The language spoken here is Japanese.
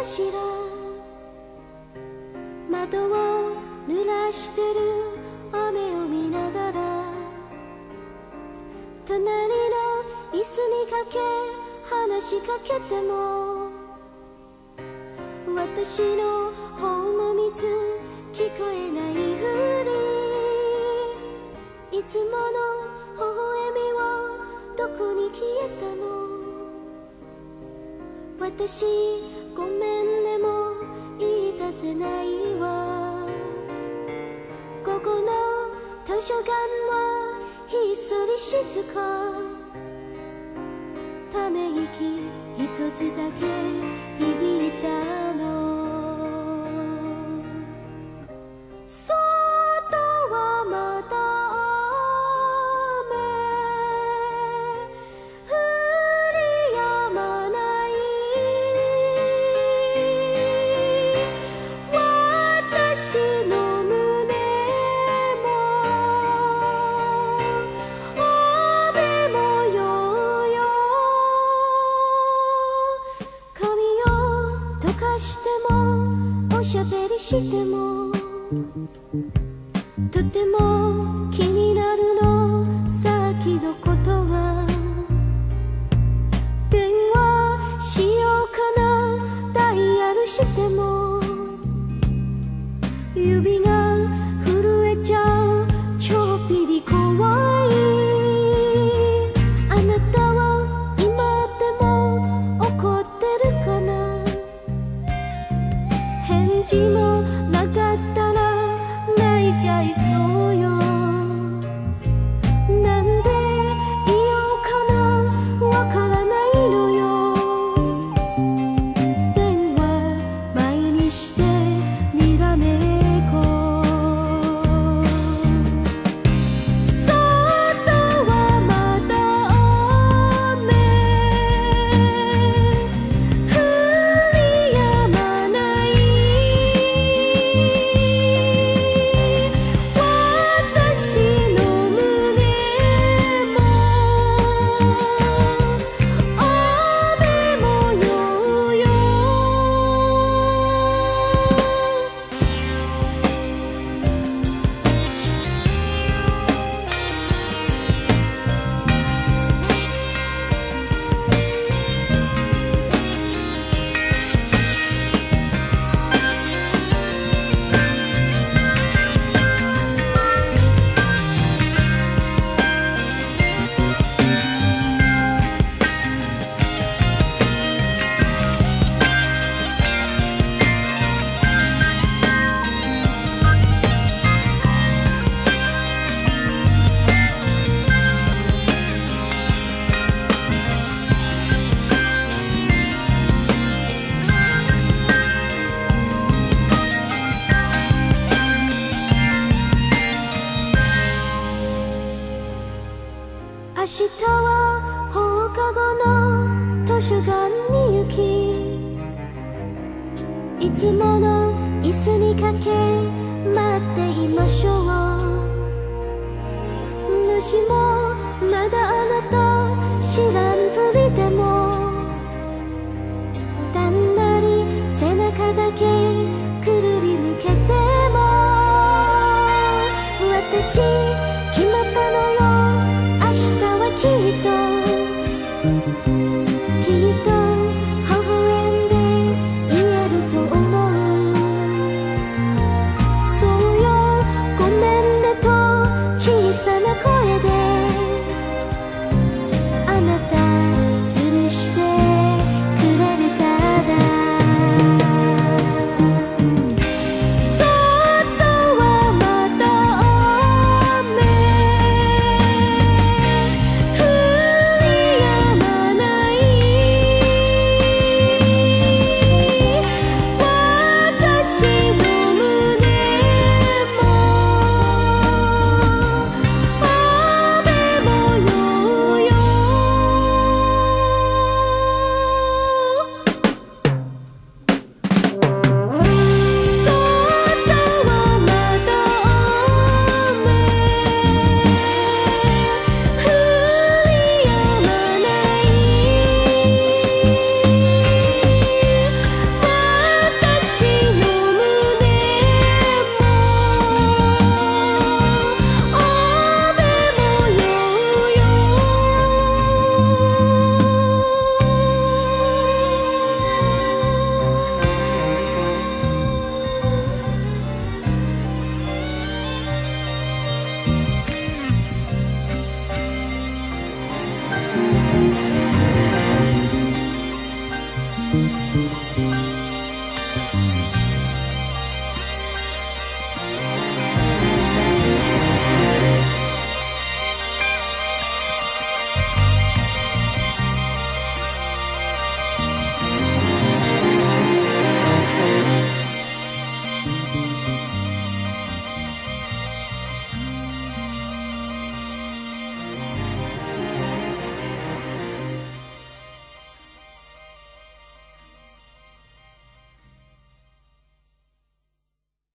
窓を濡らしてる雨を見ながら隣の椅子にかけ話しかけても私の方も水聞こえないふり。いつもの微笑みはどこに消えたの私ごめんねも言い出せないわ。ここの図書館はひっそり静か。ため息一つだけ響いた。してもとても気になるの。さっきのことは電話しようかな。ダイヤルしても指が震えちゃう。ちょっぴり怖い。あなたは今でも怒ってるかな。返事も stay. 日は放課後の図書館に行きいつもの椅子にかけ待っていましょう。虫もまだあなた知らない